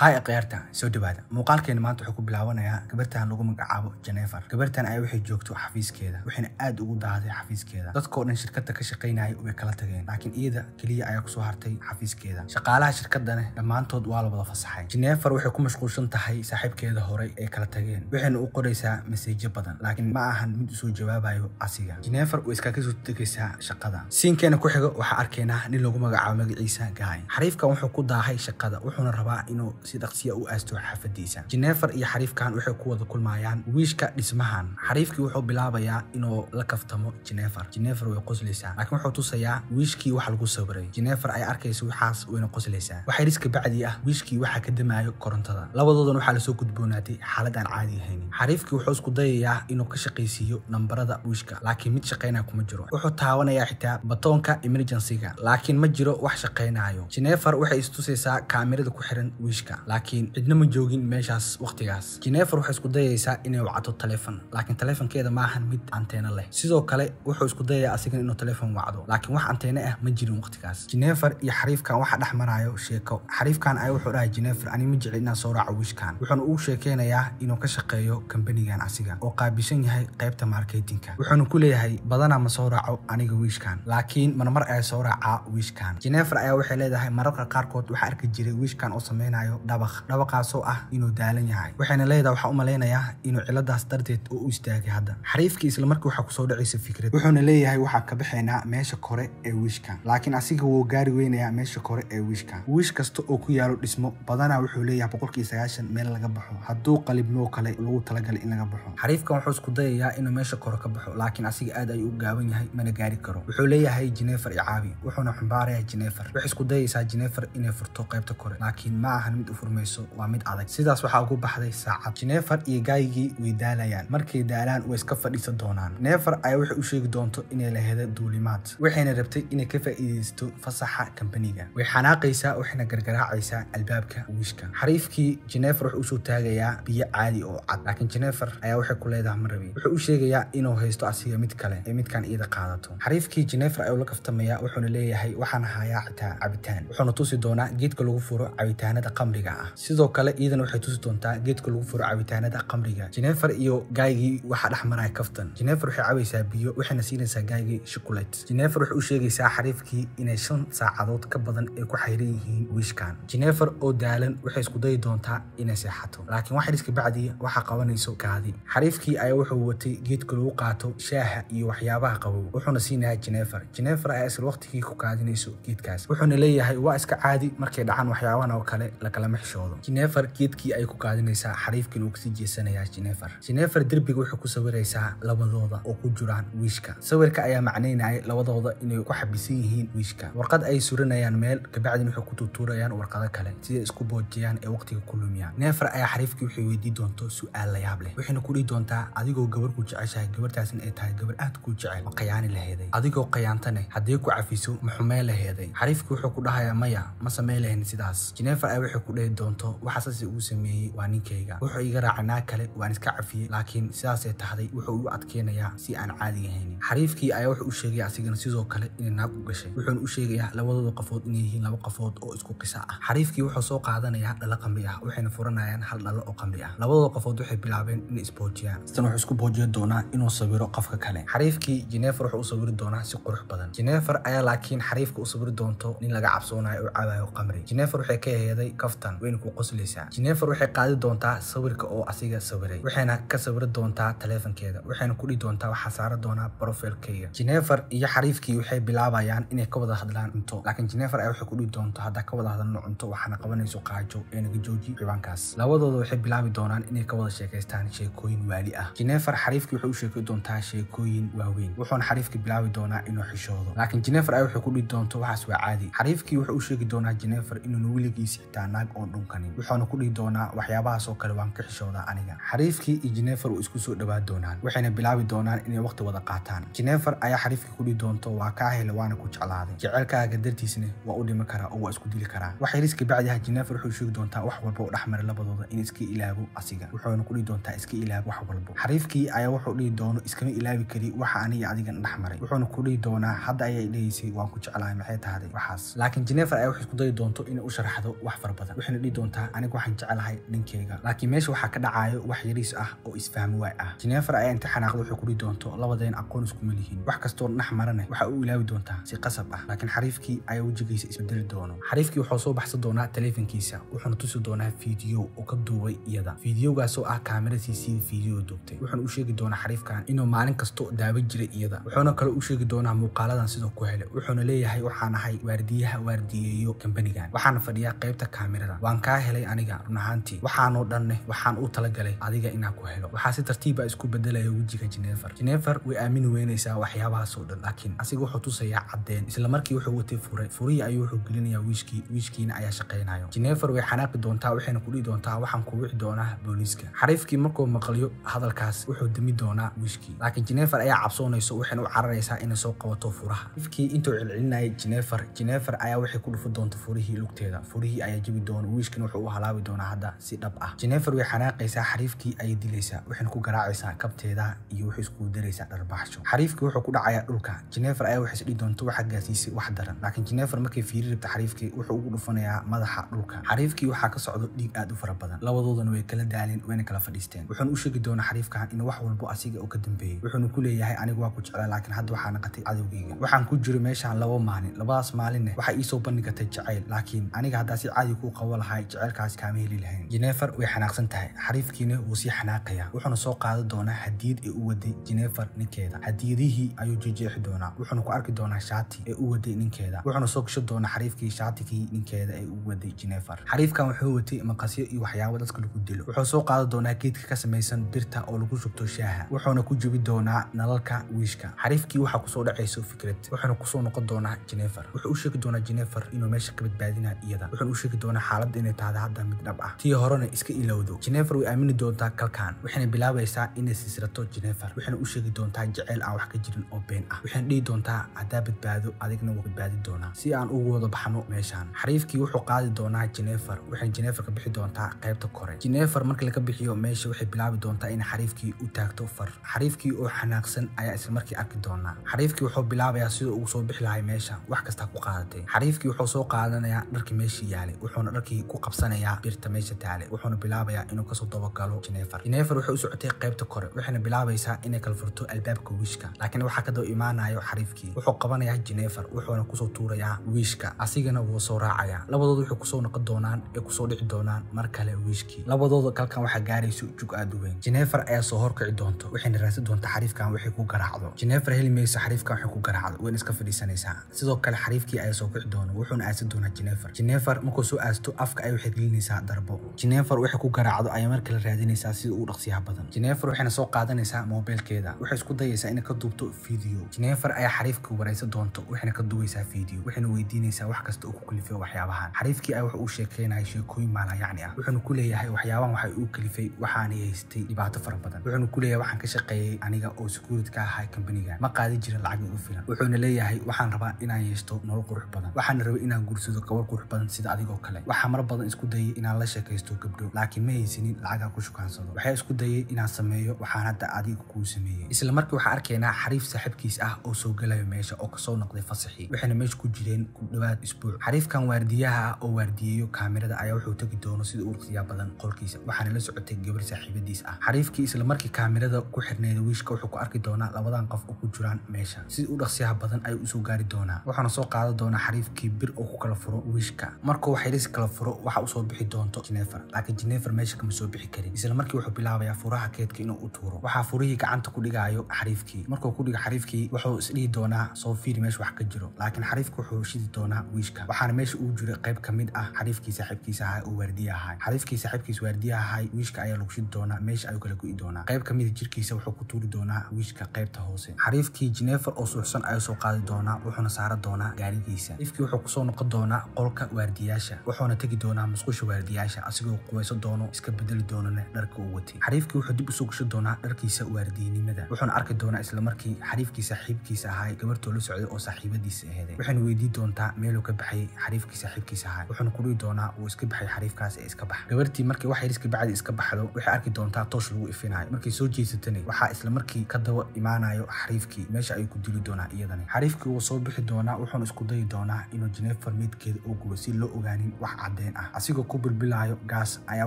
hay akhyaarta soo dhawaada muuqaalkeena maanta wuxuu ku bilaabanayaa gabartan lagu magacaabo jenefer gabartan ayaa waxay joogto xafiiskeeda waxayna aad ugu daaday xafiiskeeda. Dadkoo dhan shirkadda ka shaqaynayay way kala tageen laakiin iyada keliya ayaa ku soo hartay xafiiskeeda. Shaqaalaha shirkadane dhammaantood waa la wada fasaxay. Jenefer waxay ku mashquulsan tahay saaxiibkeeda horey ee kala tageen waxayna u qoraysaa maseejo badan laakiin ma ahan mid u soo jawaabayo asiga. Jenefer way iskaga soo tegaysaa shaqada. Siinkeena ku xigo waxaa arkaynaa nin lagu magacaabo magaciisa gaay. Xariifkan wuxuu ku daahay shaqada wuxuuna rabaa inuu si dhaqsiya u aasto xaafadiisa jenefer iyo xariifkan waxay ku wada kulmayaan wiishka dhismahan. Xariifkii wuxuu bilaabayaa inuu la kaftamo jenefer. Jenefer way qoslaysaa laakiin wuxuu tusayaa wiishkii wax lagu sawiray jenefer ay arkaysa waxaas wayna qoslaysaa waxay riska bacdi ah wiishkii waxaa ka damaayo korontada. Labadoodan waxaa la soo gudboonaatay xaalad aan caadi ahaynin xariifkii wuxuu isku dayayaa inuu ka shaqaysiiyo nambarada wiishka laakiin mid shaqaynaya kuma jiro. Wuxuu taawanayaa xitaa batoonka emergencyga laakiin ma jiro wax shaqaynayo jenefer waxay istusaysaa kaamirada ku xiran wiishka laakiin cidna ma joogin meeshaas waqtigaas. Jenefer waxay isku dayaysaa inay wacdo taleefon laakiin taleefonkeeda maahan mid anteena leh. Sidoo kale wuxuu isku dayayaa asigan inuu taleefon wacdo. Laakiin wax anteena ah ma jirin waqtigaas. Jenefer iyo xariifkan waxa dhex marayo sheeko. Xariifkan ayaa wuxuu dhahay jenefer ani ma jecli inaan soo raaco wiishkan wuxuuna ugu sheekeynayaa inuu ka shaqeeyo kambanigan asiga oo qaabilsan yahay qaybta marketinka. Wuxuuna ku leeyahay badanaa ma soo raaco aniga wiishkan laakiin marmar ayaa soo raacaa wiishkan jenefer ayaa waxay leedahay mararka qaarkood waxaa arki jiray wiishkan oo sameynayo dhabaq dhabaqaasoo ah inuu daalan yahay. Waxayna leedahay waxaa u malaynayaa inuu ciladaas darteed oo u istaagay hadda. Xariifkii isla markii waxaa ku soo dhacaysa fikrad. Wuxuuna leeyahay waxaa ka baxaynaa meesha kore ee wiishkan laakiin asiga wuu gaari weynayaa meesha kore ee wiishkan wiish kasta oo ku yaalo dhismo badanaa wuxuu leeyahay boqolkii sagaashan meel laga baxo. Hadduu qalibmoo kale lagu talagalay in laga baxo. Xariifkan wuxuu isku dayayaa inuu meesha kore ka baxo laakiin asiga aad ayuu u gaaban yahay mana gaari karo. Wuxuu leeyahay jenefer icaabi wuxuuna xumbaarayaa jenefer waxay isku dayaysaa jenefer inay furto qaybta kore laakiin ma ahan mid u furmayso waa mid adag. Sidaas waxaa ugu baxday saacad. Jenefer iyo gaayigii way daalayaan. Markay daalaan way iska fadhiisan doonaan. Nefer ayaa waxay u sheegi doonto inay laheda duulimaad waxayna rabtay inay ka faa'iidaysto fasaxa kambaniga way xanaaqaysaa waxayna gargaraacaysaa albaabka wiishka. Xariifkii jenefer wuxuu u soo taagayaa biyo caadi oo cad. Laakiin jenefer ayaa waxay ku leedahay ma rabi wuxuu u sheegayaa inuu haysto asiga mid kale ee midkan iyada qaadato. Xariifkii jenefer ayuu la kaftamayaa wuxuuna leeyahay waxaan hayaa xitaa cabitaan. Wuxuuna tusi doonaa geedka lagu furo cabitaanada qamriga ah. Sidoo kale iyadana waxay tusi doontaa geedka lagu furo cabitaanada qamriga jenefer iyo gaygii waxaa dhex maraya kaftan. Jenefer waxay cabaysaa biyo waxayna siinaysaa gaygii shukulet jenefer waxay u sheegaysaa xariifkii inay shan saacadood ka badan ay ku xayran yihiin wiishkan jenefer oo daalan waxay isku dayi doontaa inay seexato. Laakiin wax riska bacdi waxaa qabanayso gaadi. Xariifkii ayaa wuxuu watay geedka lagu qaato shaaha iyo waxyaabaha qabow. Wuxuuna siinayaa jenefer jenefer ayaa isla waqtigii ku kaadinayso geedkaas. Wuxuuna leeyahay waa iska caadi markay dhacaan waxyaabahan oo kale lakalama xishoodo geedkii ay ku kaadinaysaa xariifkiin uu ka sii jeesanayaa jenefer jenefer derbiga waxay ku sawiraysaa labadooda oo ku jiraan wiishka. Sawirka ayaa macnaynaya labadooda inay ku xabisan yihiin wiishka. Warqad ay suranayaan meel kabacdin waxay ku tuutuurayaan warqado kale siday isku boojiyaan ee waqtiga ku lumiyaan. Nefer ayaa xariifkii waxay weydii doonto su'aal layaab leh waxayna ku dhihi doontaa adigoo gabar ku jeceshahay gabartaasna ay tahay gabar aad ku jecel ma qayaani laheeday. Adigoo qayaantane haddii ku cafiso ma xumee laheeday xariifkii wuxuu ku dhahayaa maya ma samey lahayn sidaas. Jenefer ayaa waxay ku dhihi doonto. Waxa sase uu sameeyey waa ninkayga wuxuu iga raacay naag kale waan iska cafiyey laakiin sidaasay tahday wuxuu u adkeynayaa si aan caadi ahaynin. Xariifkii ayaa wuxuu u sheegaya asigana sidoo kale inay naag u gashay. Wuxuuna u sheegayaa labadooda qafood inay yihiin laba qafood oo isku qisa ah. Xariifkii wuxuu soo qaadanayaa dhalo qamri ah waxayna furanayaan hal dhalo oo qamri ah. Labadooda qafood waxay bilaabeen inay isboojiyaan. Istan wuxuu isku boojiya doonaa inuu sawiro qofka kale. Xariifkii jenefer wuxuu u sawiri doonaa si qurux badan. Jenefer ayaa laakiin xariifka u sawiri doonto nin laga cabsoonayo oo cabayo qamri. Jenefer waxay ka heeday kaftan wayna ku qoslaysaa. Jenefer waxay qaadi doontaa sawirka oo asiga sawiray waxayna ka sawiri doontaa taleefonkeeda waxayna ku dhihi doontaa waxaa saara doonaa brofilkayga jenefer iyo xariifkii waxay bilaabayaan inay ka wada hadlaan cunto laakiin jenefer ayaa waxay ku dhihi doonto haddaa ka wada hadalno cunto waxaana qabanayso qaajo ee naga jooji cibaankaas labadooda waxay bilaabi doonaan inay ka wada sheekaystaan sheekooyin waali ah. Jenefer xariifkii waxay u sheeki doontaa sheekooyin waaweyn wuxuuna xariifkii bilaabi doonaa inuu xishoodo. Laakiin jenefer ayaa waxay ku dhihi doonto waxaas waa caadi. Xariifkii wuxuu u sheegi doonaa jenefer inuuna weligiis xitaa naag oon dhunkanin wuxuuna ku dhihi doonaa waxyaabahaas oo kale waan ka xishoodaa aniga. Xariifkii iyo jenefer uu isku soo dhawaa doonaan waxayna bilaabi doonaan inay waqti wada qaataan. Jenefer ayaa xariifkii ku dhihi doonto waa kaa hele waana ku jeclaaday. Jecelkaaga dartiisna waa u dhimi karaa oo waa isku dili karaa. Waxay riski bacdiha jenefer wuxuu sheegi doontaa wax walba oo dhexmara labadooda in iska ilaabo asiga. Wuxuuna ku dhihi doontaa iska ilaabo wax walbo. Xariifkii ayaa wuxuu dhihi doono iskama ilaabi kari waxa aniga adigan dhex maray wuxuuna ku dhihi doonaa hadda ayay dhehaysay waan ku jeclahay maxay tahday waxaas. Laakiin jenefer ayaa waxay isku dayi doonto inay u sharaxdo wax fara badan waxayna dhihi doontaa aniga waxaan jecelahay ninkeyga laakiin meesha waxaa ka dhacayo wax yariis ah oo isfahmi waay ah. Jenefer ayaa inta xanaaqda waxay ku dhihi doonto? Labadeen aqoon iskuma lihiin wax kastoo dhex marane waxa uu ilaawi doontaa si qasab ah. Laakiin xariifkii ayaa wejigiisa isbedeli doono. Xariifkii wuxuu soo baxsan doonaa taleefankiisa wuxuuna tusi doonaa fiidiyo oo ka duubay iyada. Fiidiyogaasoo ah kaamiradiisii sidii fiidiyo duubtay wuxuuna u sheegi doonaa xariifkan inuu maalin kasto daawa jiray iyada. Wuxuuna kaloo u sheegi doonaa muuqaaladan sidoo ku helay wuxuuna leeyahay waxaan ahay waardiyaha waardiyeeyo kambanigan. Waxaana fadhiyaa qaybta kaamirada waan kaa helay aniga run ahaantii. Waxaanoo dhanne waxaan u talagalay adiga inaan ku helo. Waxaa si tartiiba isku bedelaya wejiga jenefer jenefer way aamini weynaysaa waxyaabahaasoo dhan laakiin asiga wuxuu tusayaa caddeen isla markii wuxuu watay fure. Furihii ayuu wuxuu gelinayaa wiishkii wiishkiina ayaa shaqaynayo jenefer way xanaaqi doontaa waxayna ku dhihi doontaa waxaan ku wici doonaa booliiska. Xariifkii markuu maqliyo hadalkaas wuxuu demi doonaa wiishkii laakiin jenefer ayaa cabsoonayso waxayna u cararaysaa inay soo qabato furaha. Xariifkii intuu celcelinayay jenefer jenefer ayaa waxay ku dhufi doonta furihii lugteeda. Furihii ayaa jebi doona wiishkina wuxuu u halaabi doonaa hadda si dhab ah. Jenefer way xanaaqaysaa xariifkii ayay dilaysaa waxayna ku garaacaysaa kabteeda iyo waxay iskugu daraysaa dharbaxsho xariifkii wuxuu ku dhacayaa dhulka. Jenefer ayaa waxay isdhihi doonta waxaa gaarsiisay wax daran. Laakiin jenefer markay fiiri rabta xariifkii wuxuu ugu dhufanayaa madaxa dhulka. Xariifkii waxaa ka socdo dhiig aad u fara badan. Labadoodana way kala daaleen wayna kala fadhiisteen. Wuxuuna u sheegi doonaa xariifkan in wax walbo asiga uu ka dambeeyey wuxuuna ku leeyahay anigu waa ku jeclaa laakiin hadda waxaa naqatay cadowgeyga. Waxaan ku jiro meeshaan laba maalin labadaas maalinne waxay iisoo bandhigatay jacayl. Laakiin aniga haddaa si caadi kuu qabo lahay jacaylkaas kaama heli lahayn. Jenefer way xanaaqsan tahay. Xariifkiina wuu sii xanaaqaya wuxuuna soo qaadan doonaa hadiyad ee u waday jenefer ninkeeda. Hadiyadihii ayuu jejeexi doonaa. Wuxuuna ku arki doonaa shaati ee u waday ninkeeda. Wuxuuna soo gashan doonaa xariifkii shaatigii ninkeeda ee u waday jenefer xariifkan wuxuu watay maqasyo iyo waxyaabo dadka lagu dilo. Wuxuu soo qaadan doonaa geedka ka samaysan birta oo lagu shubto shaaha. Wuxuuna ku jebi doonaa nalalka wiishka. Xariifkii waxaa ku soo dhacayso fikrad. Wuxuuna ku soo noqon doonaa jenefer wuxuu u sheegi doonaa jenefer inuu meesha ka badbaadinaa iyada. Wuxuuna u sheegi doonaa xaaladda inay tahda hadda mid dhab ah. Tii horena iska ilowdo. Jenefer way aamini doontaa kalkan. Waxayna bilaabaysaa inay siisrato jenefer waxayna u sheegi doontaa jeceyl aan wax ka jirin oo been ah. Waxayna dhihi doontaa haddaa badbaado adigna waa badbaadi doonaa. Si aan ugu wada baxno meeshaan. Xariifkii wuxuu qaadi doonaa jenefer waxayna jenefer ka bixi doontaa qaybta kore. Jenefer markii laga bixiyo meesha waxay bilaabi doontaa in xariifkii u taagto far. Xariifkii oo xanaaqsan ayaa isla markii arki doonaa. Xariifkii wuxuu bilaabayaa siduu ugu soo bixi lahay meesha. Wax kastaa ku qaadatay xariifkii wuxuu soo qaadanayaa dharkii meeshii yaalay. Wuxuuna dharkii ku qabsanayaa birta meesha taalay wuxuuna bilaabayaa inuu ka soo dabagalo jenefer jenefer waxay u socotay qaybta kore waxayna bilaabaysaa inay kala furto albaabka wiishka laakiin waxaa ka daba imaanayo xariifkii. Wuxuu qabanayaa jenefer wuxuuna ku soo tuurayaa wiishka asigana wuu soo raacayaa labadooda waxay ku soo noqon doonaan ee ku soo dhici doonaan mar kale wiishkii. Labadooda kalkan waxaa gaarayso jug aad u weyn. Jenefer ayaa soo horkici doonto waxayna raadsan doontaa xariifkan waxay ku garaacdo. Jenefer heli mayso xariifkan waxay ku garaacdo wayna iska fadhiisanaysaa. Sidoo kale xariifkii ayaa soo kici doona wuxuuna aasan doonaa jenefer jenefer markuu soo aasto afka ay waxay gelinaysaa darbo. Jenefer waxay ku garaacdo ayaa mar kale raadinaysaa sida uu dhaqsiyaha badan. Jenefer waxayna soo qaadanaysaa moobeelkeeda. Waxay isku dayaysaa inay ka duubto fiideo jenefer ayaa xariifka waraysan doonto. Waxayna ka duubaysaa fiideo waxayna weydiinaysaa wax kasta uu ku kalifay waxyaabahan. Xariifkii ayaa wuxuu u sheekeynaya sheekooyin maalayacni ah. Wuxuuna ku leeyahay waxyaabahan waxay uu kalifay waxaanay haystay dhibaato fara badan. Wuxuuna ku leeyahay waxaan ka shaqeeyey aniga oo security ka ahay kambaniga ma qaadi jirin lacag igu filan. Wuxuuna leeyahay waxaan rabaa inaan yeeshto nolol qurux badan. Waxaana rabay inaan guursado gabal qurux badan sida adigoo kale. Waxaa mar badan isku dayay inaan la sheekaysto gabdho laakiin ma haysanin lacagaan ku shukaansado. Waxaa isku dayay inaan sameeyo waxaan hadda adiga kuu sameeyey isla markii waxaa arkaynaa xariif saaxiibkiis ah oo soo galayo meesha oo ka soo noqday fasaxii waxayna meesha ku jireen ku dhowaad isbuuc. Xariifkan waardiyaha ah oo waardiyeeyo kaamirada ayaa wuxuu tegi doono sida uu raqsiyaa badan qolkiisa waxaana la socotay gabar saaxiibadiis ah. Xariifkii isla markii kaamirada ku xirneyd wiishka wuxuu ku arki doonaa labadan qof oo ku jiraan meesha. Sida u dhaqsiyaha badan ayuu u soo gaari doonaa. Waxaana soo qaadan doonaa xariifkii bir oo ku kala furo wiishka markuu xiriis kala furo waxa u soo bixi doonto jenefer laakiin jenefer meesha kama soo bixi karin. Isla markii wuxuu bilaabayaa furaha keedka inuu u tuuro. Waxaa furihii gacanta ku dhigaayo xariifkii. Markuu ku dhigo xariifkii wuxuu isdhihi doonaa soo fiiri meesha wax ka jiro. Laakiin xariifka wuxuu shidi doonaa wiishka. Waxaana meesha uu jira qayb ka mid ah xariifkii saaxiibkiisa ahaa oo waardiya ahay xariifkii saaxiibkiis waardiya ahay wiishka ayaa lagu shidi doonaa meesha ayuu kala go'i doonaa. Qayb ka mida jirkiisa wuxuu ku tuuri doonaa wiishka qaybta hoose. Xariifkii jenefer oo suuxsan ayuu soo qaadi doonaa wuxuuna saara doonaa gaarigiisa. Xariifkii wuxuu ku soo noqon doonaa qolka waardiyaasha wuxuuna doonaa musqusha waardiyaasha asigoo qubaysan doono iska bedeli doonana dharka uu watay. Xariifkii wuxuu dib u soo gasho doonaa dharkiisa waardiyanimada wuxuuna arki doonaa isla markii xariifkii saaxiibkiisa ahay gabartoo la socday oo saaxiibadiisa aheeday waxayna weydii doontaa meeluu ka baxay xariifkii saaxiibkiisa ahay wuxuuna ku dhihi doonaa wuu iska baxay xariifkaas ee iska baxa gabartii markii wax yariska bacdi iska baxdo waxay arki doontaa toosh lagu ifinayo markay soo jeesatana waxaa isla markii ka daba imaanayo xariifkii meesha ayuu ku dili doonaa iyadani xariifkii wuu soo bixi doonaa wuxuuna isku dayi doonaa inuu jenefer meydkeeda oo gubo si loo ogaanin wax cadeen ah. Asigoo ku bilbilaayo gaas ayaa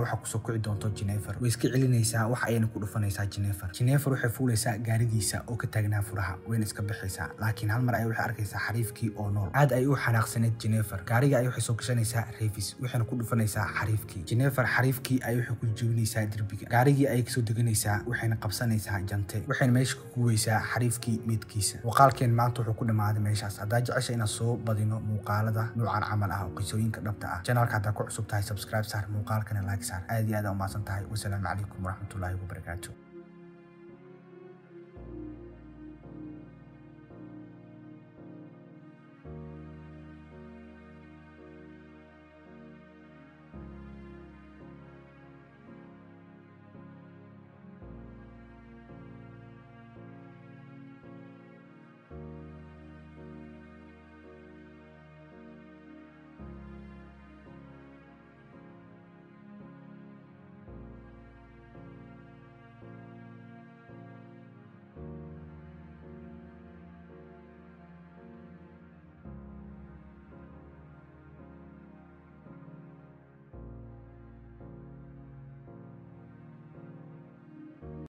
waxaa ku soo kici doonto jenefer way iska celinaysaa wax ayayna ku dhufanaysaa jenefer jenefer waxay fuulaysaa gaarigiisa oo ka taagnaa furaha wayna iska bixaysaa laakiin hal mar ay waxay arkaysaa xariifkii oo nool. Aad ay u xanaaqsaneed jenefer gaariga ay waxay soo gashanaysaa reefis waxayna ku dhufanaysaa xariifkii. Jenefer xariifkii ay waxay ku jebinaysaa derbiga. Gaarigii ayay ka soo deganaysaa waxayna qabsanaysaa jante. Waxayna meesha ku guwaysaa xariifkii meedkiisa muuqaalkeen maanta wuxuu ku dhammaaday meeshaas. Haddaa jecesha inaan soo badino muuqaalada noocan camal ah oo qisooyinka dhabta ah janaalka haddaa ku cusub tahay subscribe saar muuqaalkana like saar. Aad iyo aad aa umahadsan tahay wasalaamu calaykum waraxmatullaahi wabarakaatu